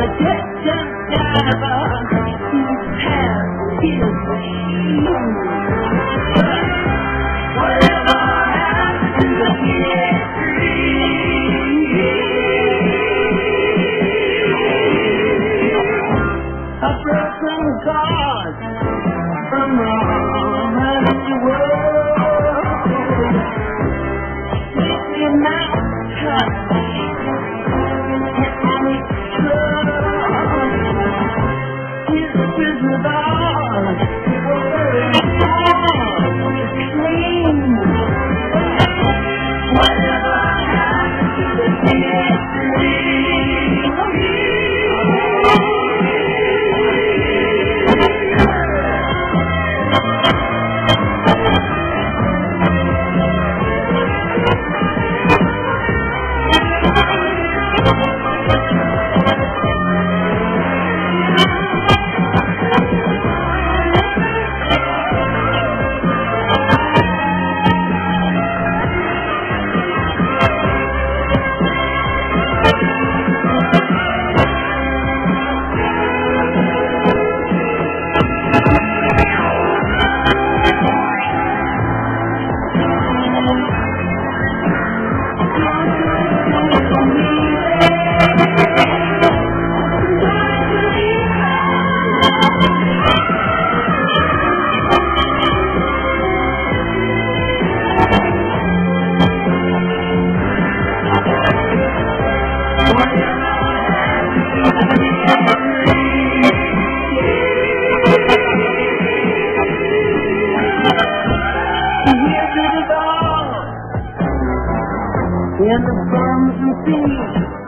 The In the bums and seas